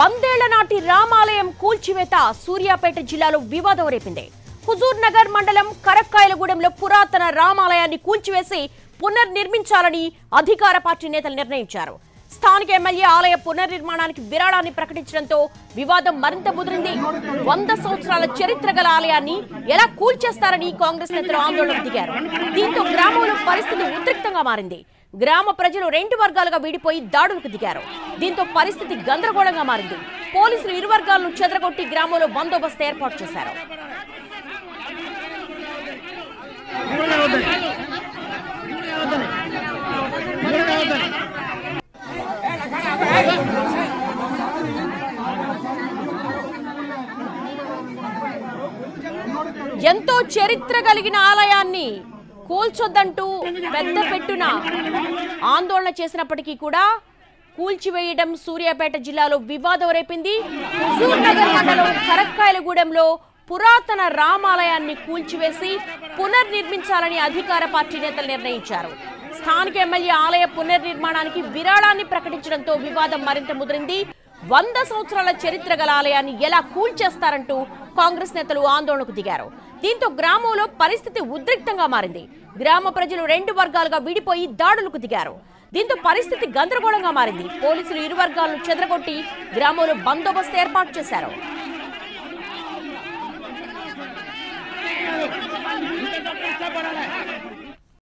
వందేళ్ళ నాటి రామాలయం కూల్చివేత సూర్యాపేట జిల్లాలో వివాదం రేపింది. హుజూర్ నగర్ మండలం కరక్కాయలగూడెంలో పురాతన రామాలయాన్ని కూల్చివేసి పునర్నిర్మించాలని అధికార పార్టీ నేతలు నిర్ణయించారు. స్థానిక ఎమ్మెల్యే ఆలయ పునర్నిర్మాణానికి విరాళాన్ని ప్రకటించడంతో వివాదం మరింత ముదిరింది. వంద సంవత్సరాల చరిత్ర గల ఆలయాన్ని ఎలా కూల్చేస్తారని కాంగ్రెస్ నేతలు ఆందోళన దిగారు. దీంతో గ్రామంలో పరిస్థితి ఉద్రిక్తంగా మారింది. గ్రామ ప్రజలు రెండు వర్గాలుగా విడిపోయి దాడులకు దిగారు. దీంతో పరిస్థితి గందరగోళంగా మారింది. పోలీసులు ఇరు వర్గాలను చెదరగొట్టి గ్రామంలో బందోబస్తు ఏర్పాటు చేశారు. ఎంతో చరిత్ర కలిగిన ఆలయాన్ని కూల్చొద్దంటూ పెద్ద పెట్టున ఆందోళన చేసినప్పటికీ కూడా కూల్చివేయడం సూర్యాపేట జిల్లాలో వివాదం రేపింది. హుజూర్ నగర్ మండలం కరక్కాయలగూడెంలో పురాతన రామాలయాన్ని కూల్చివేసి పునర్నిర్మించాలని అధికార పార్టీ నేతలు నిర్ణయించారు. స్థానిక ఎమ్మెల్యే ఆలయ పునర్నిర్మాణానికి విరాళాన్ని ప్రకటించడంతో వివాదం మరింత ముదిరింది. వంద సంవత్సరాల చరిత్ర గల ఆలయాన్ని ఎలా కూల్చేస్తారంటూ కాంగ్రెస్ నేతలు ఆందోళనకు దిగారు. దీంతో గ్రామంలో పరిస్థితి ఉద్రిక్తంగా మారింది. గ్రామ ప్రజలు రెండు వర్గాలుగా విడిపోయి దాడులకు దిగారు. దీంతో పరిస్థితి గందరగోళంగా మారింది. పోలీసులు ఇరు వర్గాలను చెదరగొట్టి గ్రామంలో బందోబస్తు ఏర్పాటు చేశారు.